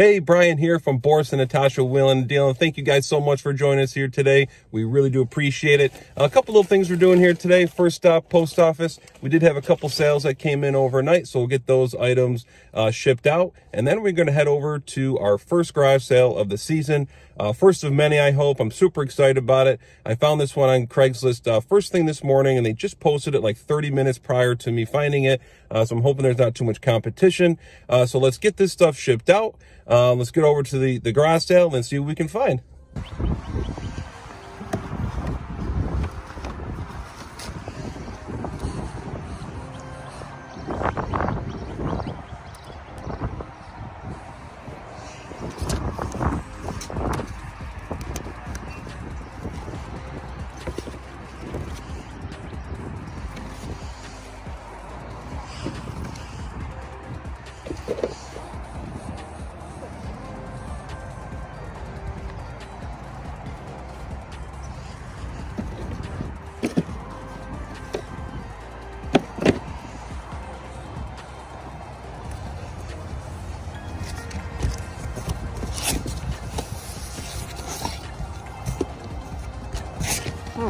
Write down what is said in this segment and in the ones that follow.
Hey, Brian here from Boris and Natasha Wheeling and Dealing. Thank you guys so much for joining us here today. We really do appreciate it. A couple little things we're doing here today. First stop, post office. We did have a couple sales that came in overnight, so we'll get those items uh, shipped out. And then we're going to head over to our first garage sale of the season. Uh, first of many, I hope. I'm super excited about it. I found this one on Craigslist uh, first thing this morning, and they just posted it like 30 minutes prior to me finding it. Uh, so I'm hoping there's not too much competition. Uh, so let's get this stuff shipped out. Uh, let's get over to the, the garage sale and see what we can find.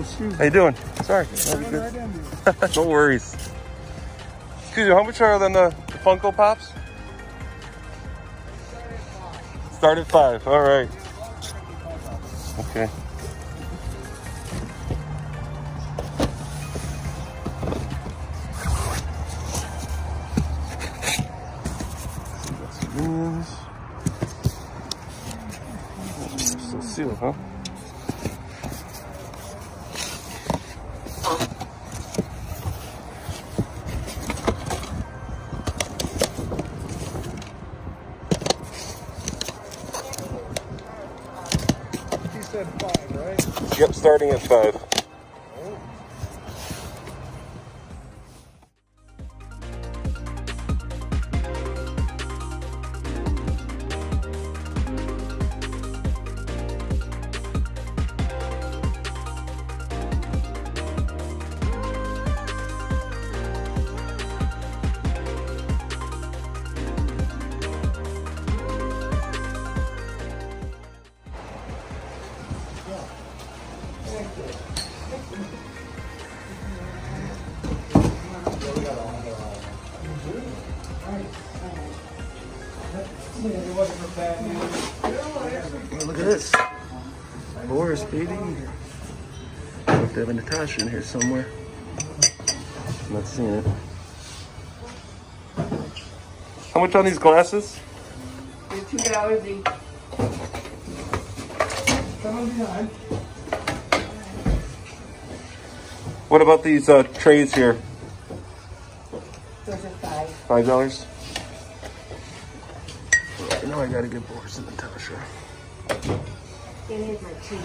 Oh, How you doing? Sorry. no worries. Excuse me, how much are then the, the Funko Pops? Start at five. All right. Okay. Sealed, huh? He said five, right? Yep, starting at Look at this. Boris, baby. Have a Natasha in here somewhere. I'm not seeing it. How much on these glasses? They're two dollars each. What about these uh, trays here? Those are five. Five dollars. I know I gotta get Boris and Natasha. It is my cheap.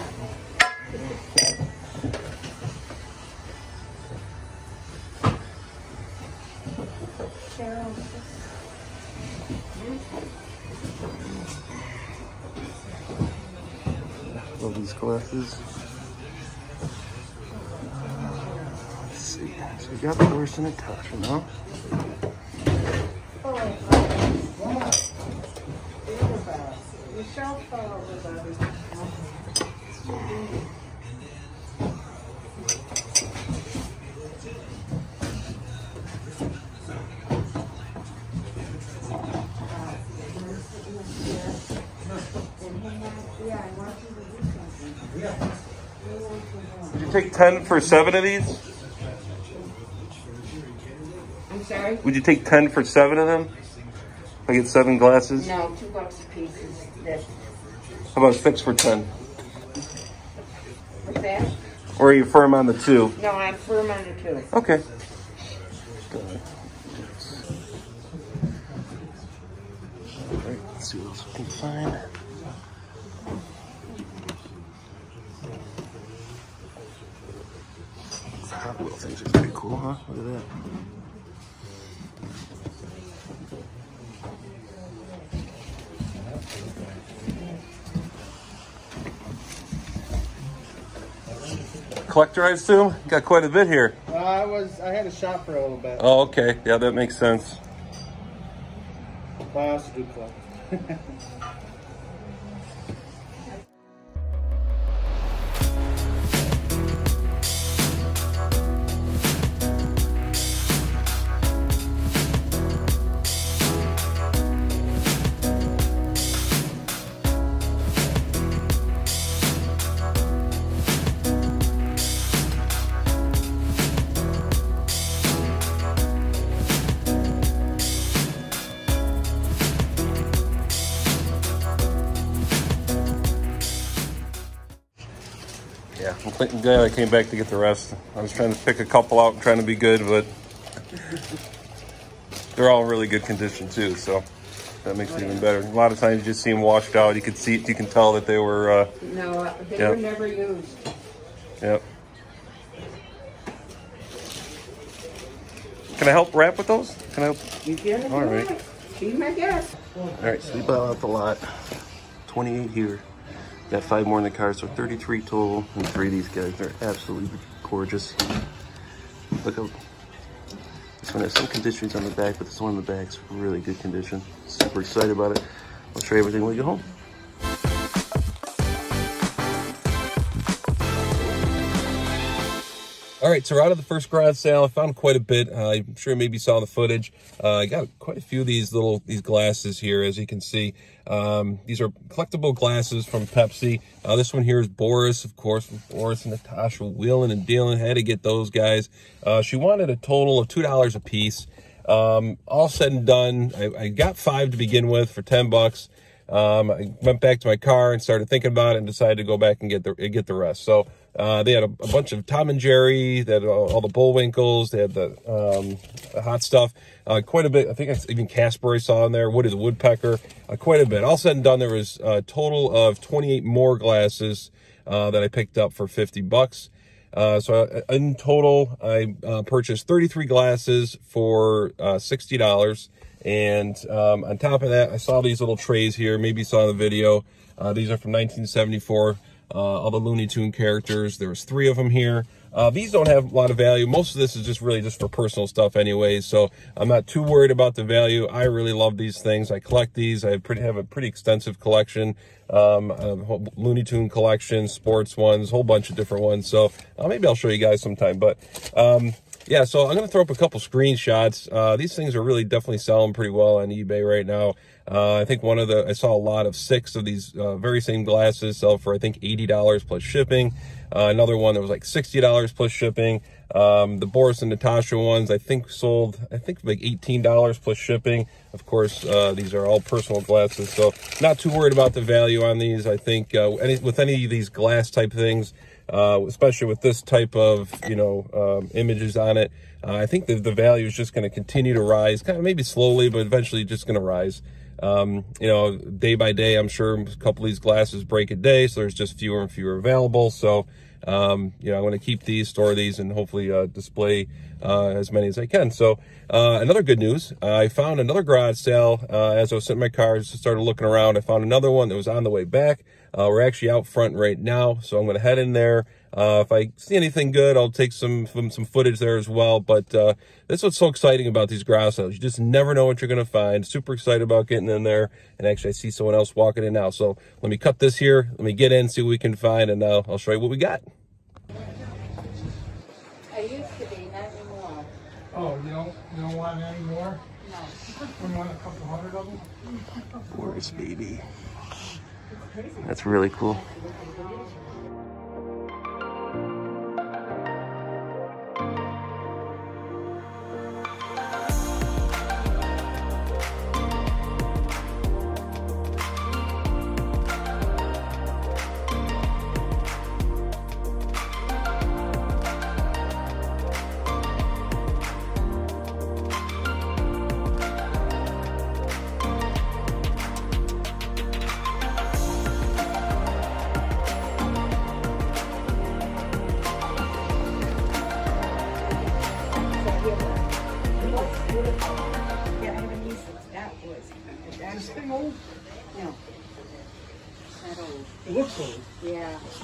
Cheryl. Love these glasses. Let's see. So we got Boris and Natasha now. Shelf fell over the. Yeah, you to do something. Would you take ten for seven of these? I'm sorry? Would you take ten for seven of them? I get seven glasses. No, two bucks a piece. How about six for ten? What's that? Or are you firm on the two? No, I'm firm on the two. Okay. Alright, let's see what else we can find. Hot Wheel things are pretty cool, huh? Look at that. Collector, I assume? Got quite a bit here. Uh, I was, I had to shop for a little bit. Oh, okay. Yeah, that makes sense. But I also do collect. Yeah, I'm glad I came back to get the rest. I was trying to pick a couple out and trying to be good, but they're all in really good condition too, so that makes it even better. A lot of times you just see them washed out. You can see, you can tell that they were, uh, No, uh, they Yeah. were never used. yep. Can I help wrap with those? Can I help? You it? All right. Be my guest. All right, so we bought out the lot. 28 here. Got five more in the car, so 33 total. And three of these guys are absolutely gorgeous. Look how this one has some conditions on the back, but this one in the back's really good condition. Super excited about it. I'll show you everything when we get home. All right, so we're out of the first garage sale. I found quite a bit. Uh, I'm sure maybe saw the footage. Uh, I got quite a few of these little these glasses here, as you can see. Um, these are collectible glasses from Pepsi. Uh, this one here is Boris, of course, Boris and Natasha wheeling and dealing. Had to get those guys. Uh, she wanted a total of two dollars a piece. Um, all said and done, I, I got five to begin with for ten bucks. Um, I went back to my car and started thinking about it and decided to go back and get the get the rest. So uh, they had a, a bunch of Tom and Jerry, they had all, all the Bullwinkles, they had the, um, the hot stuff, uh, quite a bit. I think even Casper I saw in there. Woody the Woodpecker, uh, quite a bit. All said and done, there was a total of 28 more glasses uh, that I picked up for 50 bucks. Uh, so uh, in total, I purchased 33 glasses for uh, $60. And um, on top of that, I saw these little trays here. Maybe you saw the video. Uh, these are from 1974. Uh, all the Looney Tune characters. There was three of them here. Uh, these don't have a lot of value. Most of this is just really just for personal stuff anyways. So I'm not too worried about the value. I really love these things. I collect these. I pretty, have a pretty extensive collection. Um, Looney Tune collection, sports ones, whole bunch of different ones. So uh, maybe I'll show you guys sometime. But um, yeah, so I'm going to throw up a couple screenshots. Uh, these things are really definitely selling pretty well on eBay right now. Uh, I think one of the, I saw a lot of six of these uh, very same glasses sell for, I think, $80 plus shipping. Uh, another one that was like $60 plus shipping. Um, the Boris and Natasha ones, I think sold, I think like $18 plus shipping. Of course, uh, these are all personal glasses, so not too worried about the value on these. I think uh, any, with any of these glass type things, uh, especially with this type of, you know, um, images on it, uh, I think that the value is just going to continue to rise, kind of maybe slowly, but eventually just going to rise. Um, you know, day by day, I'm sure a couple of these glasses break a day, so there's just fewer and fewer available. So, um, you know, I want to keep these, store these, and hopefully uh, display uh, as many as I can. So, uh, another good news, I found another garage sale uh, as I was sitting in my car, just started looking around. I found another one that was on the way back. Uh, we're actually out front right now, so I'm going to head in there. Uh, if I see anything good, I'll take some some, some footage there as well. But uh, that's what's so exciting about these garage sales. You just never know what you're going to find. Super excited about getting in there. And actually, I see someone else walking in now. So let me cut this here. Let me get in, see what we can find, and uh, I'll show you what we got. I used to be, not anymore. Oh, you don't, you don't want any more? No. You want a couple hundred of them? Boris, baby. That's really cool.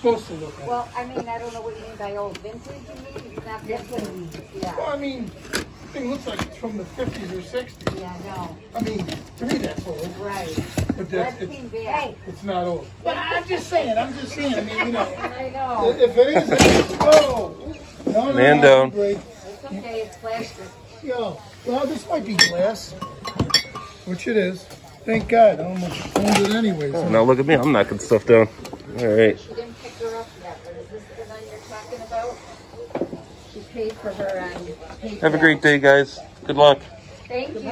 Supposed to look old. Well, I mean, I don't know what you mean by old vintage, you mean? It's not vintage. Well, I mean, thing looks like it's from the fifties or sixties. Yeah, no, I mean, to me that's old, right. but That that's, it's, came back. it's not old. But I'm just saying, I'm just saying, I mean, you know, I know. if it is, it's, oh. No, no, Man no, down. Great. It's okay, it's plastic. Yo, well, this might be glass, which it is. Thank God, I almost owned it anyways. Now look at me, I'm knocking stuff down. All right. She didn't pick her up yet, but is this the one you're talking about? She paid for her on Have a great day, guys. Good luck. Thank you.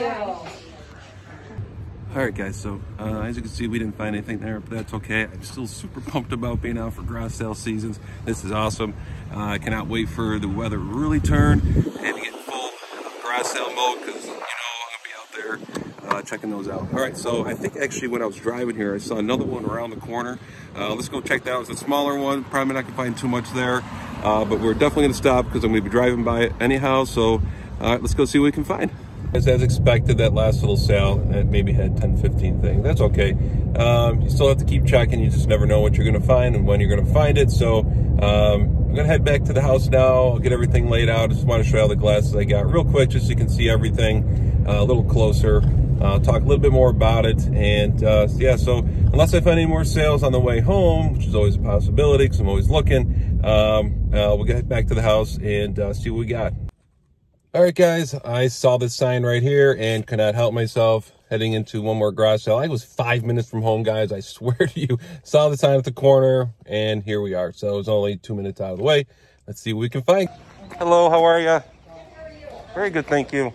All right, guys. So uh, as you can see, we didn't find anything there, but that's okay. I'm still super pumped about being out for grass sale seasons. This is awesome. Uh, I cannot wait for the weather to really turn and get full uh, garage sale mode because you know I'm gonna be out there uh, checking those out. All right. So I think actually when I was driving here, I saw another one around the corner. Uh, let's go check that out. It's a smaller one. Probably not gonna find too much there, uh, but we're definitely gonna stop because I'm gonna be driving by it anyhow. So uh, let's go see what we can find. As, as expected, that last little sale, it maybe had 10, 15 things. That's okay. Um, you still have to keep checking. You just never know what you're to find and when you're to find it. So um, I'm to head back to the house now. I'll get everything laid out. I just want to show you all the glasses I got real quick just so you can see everything uh, a little closer. Uh, talk a little bit more about it. And uh, yeah, so unless I find any more sales on the way home, which is always a possibility because I'm always looking, um, uh, we'll get back to the house and uh, see what we got. All right, guys, I saw this sign right here and could not help myself heading into one more garage sale. I was five minutes from home, guys. I swear to you, saw the sign at the corner and here we are. So it was only two minutes out of the way. Let's see what we can find. Hello, how are you? Very good, thank you.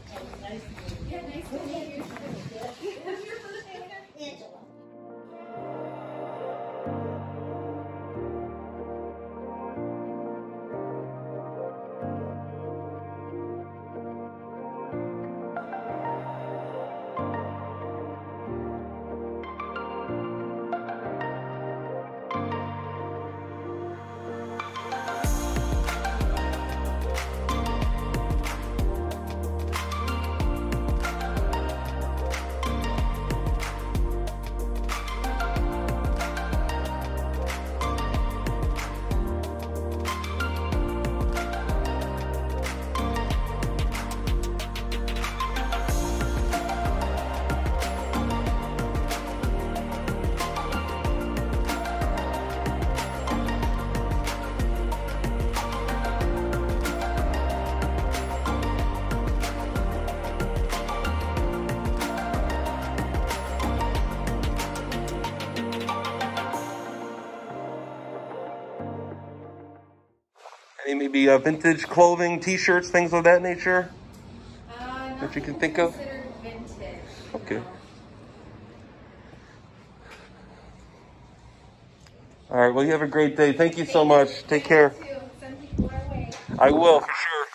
Any maybe uh, vintage clothing, t-shirts, things of that nature? Uh, That you can think of? Vintage. Okay. All right, well, you have a great day. Thank you so much. Take care. Send people our way. I will, for sure.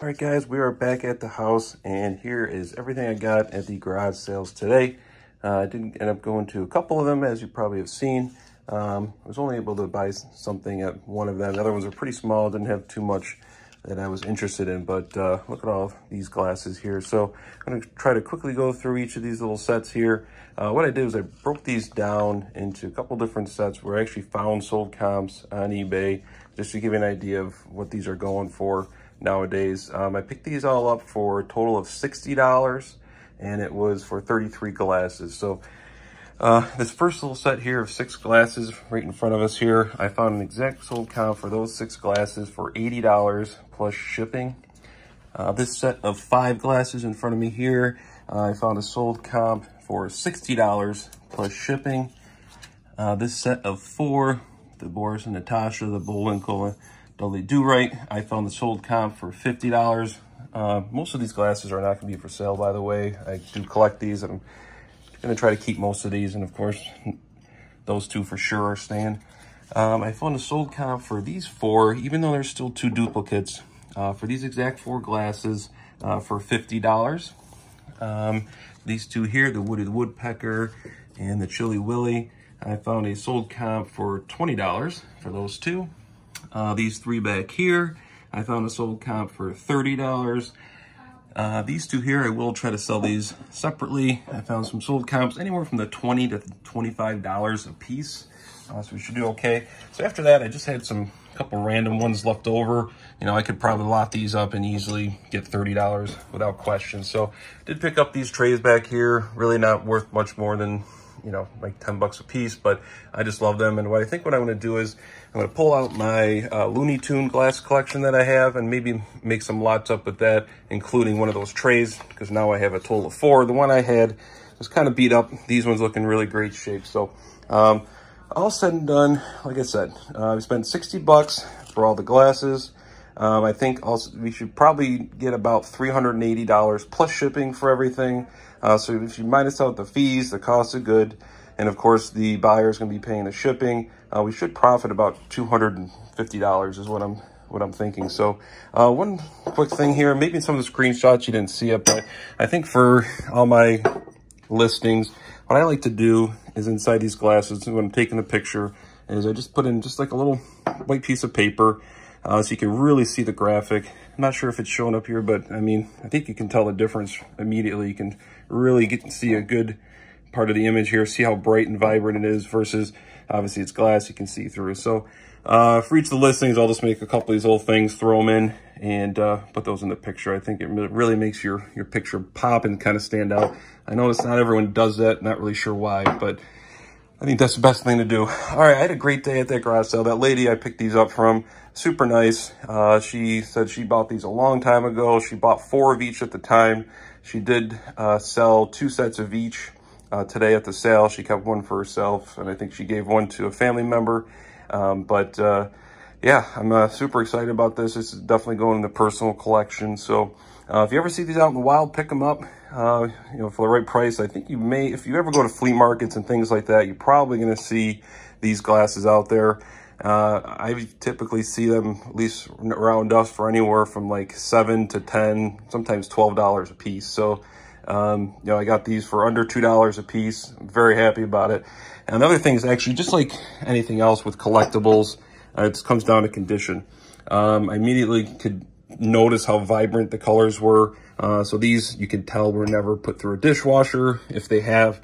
All right, guys, we are back at the house, and here is everything I got at the garage sales today. Uh, I didn't end up going to a couple of them, as you probably have seen. Um, I was only able to buy something at one of them. The other ones were pretty small, didn't have too much that I was interested in, but uh, look at all these glasses here. So I'm to try to quickly go through each of these little sets here. Uh, what I did was I broke these down into a couple different sets where I actually found sold comps on eBay, just to give you an idea of what these are going for nowadays. Um, I picked these all up for a total of $60, and it was for 33 glasses. So uh, this first little set here of six glasses right in front of us here, I found an exact sold count for those six glasses for $80 plus shipping. Uh, this set of five glasses in front of me here, uh, I found a sold comp for $60 plus shipping. Uh, this set of four, the Boris and Natasha, the Bullwinkle, and Dudley Do Right, I found the sold comp for $50. Uh, most of these glasses are not going to be for sale, by the way. I do collect these. I'm to try to keep most of these, and of course, those two for sure are staying. Um, I found a sold comp for these four, even though there's still two duplicates, uh, for these exact four glasses uh, for $50. Um, these two here, the Woody Woodpecker and the Chilly Willy, I found a sold comp for $20 for those two. Uh, these three back here, I found a sold comp for $30. Uh, these two here, I will try to sell these separately. I found some sold comps anywhere from the 20 to $25 a piece. Uh, so we should do okay. So after that, I just had some couple random ones left over you know, I could probably lot these up and easily get $30 without question. So did pick up these trays back here, really not worth much more than, you know, like 10 bucks a piece, but I just love them. And what I think what I'm going to do is I'm going to pull out my uh, Looney Tune glass collection that I have and maybe make some lots up with that, including one of those trays, because now I have a total of four. The one I had was kind of beat up. These ones look in really great shape. So, um, all said and done, like I said, uh, we spent 60 bucks for all the glasses. Um, I think also we should probably get about $380 plus shipping for everything. Uh, so if you minus out the fees, the cost of good, and of course the buyer is going to be paying the shipping, uh, we should profit about $250 is what I'm what I'm thinking. So uh, one quick thing here, maybe in some of the screenshots you didn't see it, but I think for all my listings, what I like to do is inside these glasses, when I'm taking the picture, is I just put in just like a little white piece of paper uh, so you can really see the graphic. I'm not sure if it's showing up here, but I mean, I think you can tell the difference immediately. You can really get see a good part of the image here, see how bright and vibrant it is versus obviously it's glass you can see through. So uh, for each of the listings, I'll just make a couple of these little things, throw them in and uh, put those in the picture. I think it really makes your, your picture pop and kind of stand out. I notice not everyone does that, not really sure why, but I think that's the best thing to do. All right, I had a great day at that garage sale. That lady I picked these up from, super nice. Uh, she said she bought these a long time ago. She bought four of each at the time. She did uh, sell two sets of each uh, today at the sale. She kept one for herself, and I think she gave one to a family member. Um, but uh, yeah, I'm uh, super excited about this. This is definitely going in the personal collection. So uh, if you ever see these out in the wild, pick them up, uh, you know, for the right price. I think you may, if you ever go to flea markets and things like that, you're probably going to see these glasses out there. Uh, I typically see them at least around us for anywhere from like seven to 10, sometimes $12 a piece. So, um, you know, I got these for under $2 a piece. I'm very happy about it. And another thing is actually just like anything else with collectibles, uh, it comes down to condition. Um, I immediately could notice how vibrant the colors were. Uh, so these, you can tell, were never put through a dishwasher. If they have,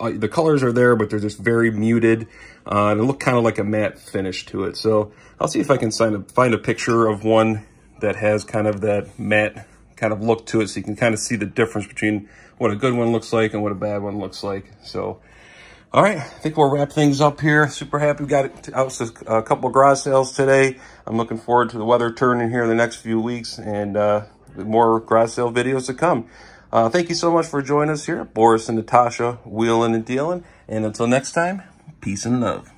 uh, the colors are there, but they're just very muted. Uh, and it look kind of like a matte finish to it. So I'll see if I can a, find a picture of one that has kind of that matte kind of look to it. So you can kind of see the difference between what a good one looks like and what a bad one looks like. So all right, I think we'll wrap things up here. Super happy we got out a couple of garage sales today. I'm looking forward to the weather turning here in the next few weeks and uh, more garage sale videos to come. Uh, thank you so much for joining us here. Boris and Natasha wheeling and dealing. And until next time, peace and love.